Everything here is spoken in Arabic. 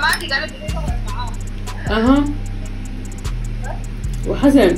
ما كلمتها معاكي قالت معاهم أها. وحسن.